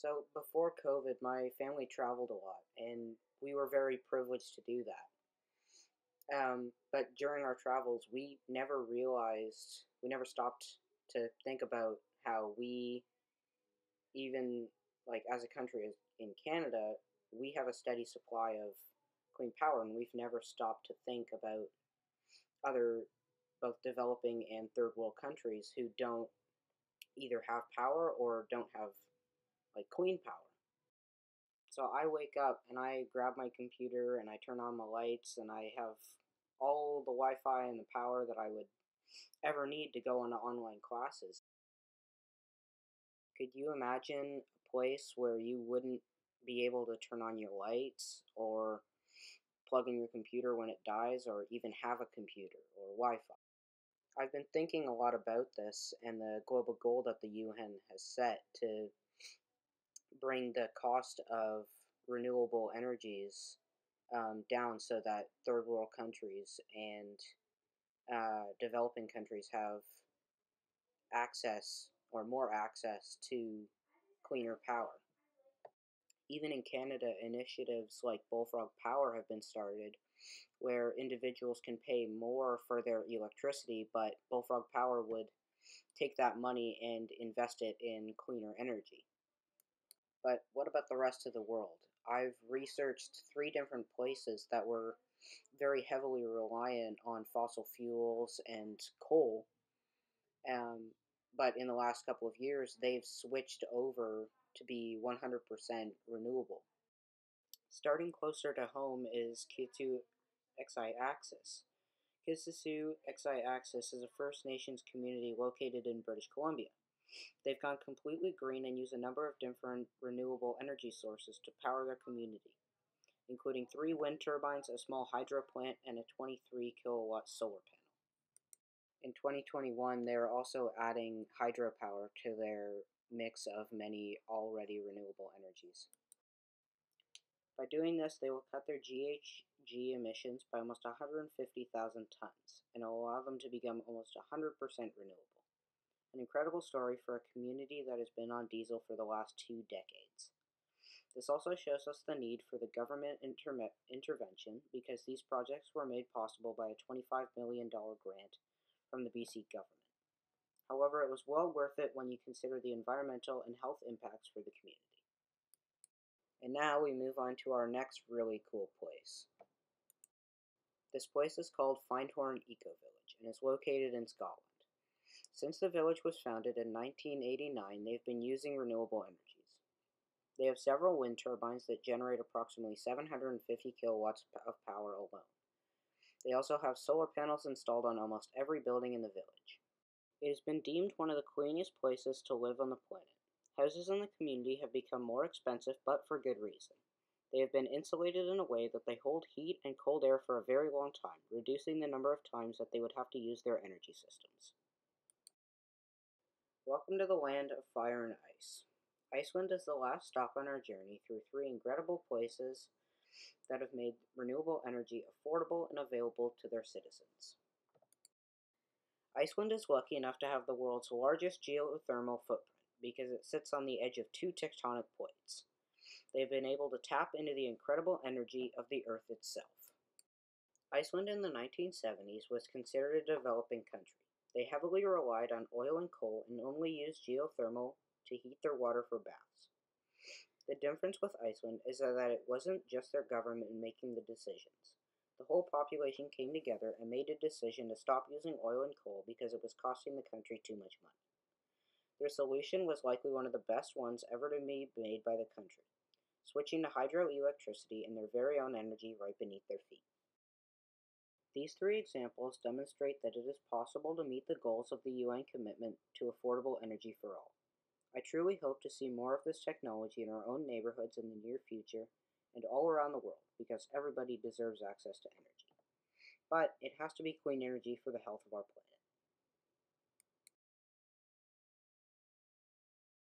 So before COVID, my family traveled a lot, and we were very privileged to do that. Um, but during our travels, we never realized, we never stopped to think about how we, even like as a country in Canada, we have a steady supply of clean power, and we've never stopped to think about other both developing and third world countries who don't either have power or don't have like clean power. So I wake up and I grab my computer and I turn on my lights and I have all the Wi Fi and the power that I would ever need to go into online classes. Could you imagine a place where you wouldn't be able to turn on your lights or plug in your computer when it dies or even have a computer or Wi Fi? I've been thinking a lot about this and the global goal that the UN has set to bring the cost of renewable energies um, down so that third world countries and uh, developing countries have access or more access to cleaner power. Even in Canada, initiatives like Bullfrog Power have been started where individuals can pay more for their electricity, but Bullfrog Power would take that money and invest it in cleaner energy. But what about the rest of the world? I've researched three different places that were very heavily reliant on fossil fuels and coal. Um, but in the last couple of years, they've switched over to be 100% renewable. Starting closer to home is Kitu Xi Axis. Kissimmee Xi Axis is a First Nations community located in British Columbia. They've gone completely green and use a number of different renewable energy sources to power their community, including three wind turbines, a small hydro plant, and a 23 kilowatt solar panel. In 2021, they are also adding hydropower to their mix of many already renewable energies. By doing this, they will cut their GHG emissions by almost 150,000 tons and allow them to become almost 100% renewable. An incredible story for a community that has been on diesel for the last two decades. This also shows us the need for the government intervention because these projects were made possible by a $25 million grant from the BC government. However, it was well worth it when you consider the environmental and health impacts for the community. And now we move on to our next really cool place. This place is called Findhorn Eco Village and is located in Scotland. Since the village was founded in 1989, they've been using renewable energies. They have several wind turbines that generate approximately 750 kilowatts of power alone. They also have solar panels installed on almost every building in the village. It has been deemed one of the cleanest places to live on the planet. Houses in the community have become more expensive, but for good reason. They have been insulated in a way that they hold heat and cold air for a very long time, reducing the number of times that they would have to use their energy systems. Welcome to the land of fire and ice. Iceland is the last stop on our journey through three incredible places that have made renewable energy affordable and available to their citizens. Iceland is lucky enough to have the world's largest geothermal footprint because it sits on the edge of two tectonic plates. They've been able to tap into the incredible energy of the Earth itself. Iceland in the 1970s was considered a developing country. They heavily relied on oil and coal and only used geothermal to heat their water for baths. The difference with Iceland is that it wasn't just their government making the decisions. The whole population came together and made a decision to stop using oil and coal because it was costing the country too much money. Their solution was likely one of the best ones ever to be made by the country, switching to hydroelectricity and their very own energy right beneath their feet. These three examples demonstrate that it is possible to meet the goals of the UN commitment to affordable energy for all. I truly hope to see more of this technology in our own neighborhoods in the near future and all around the world because everybody deserves access to energy. But it has to be clean energy for the health of our planet.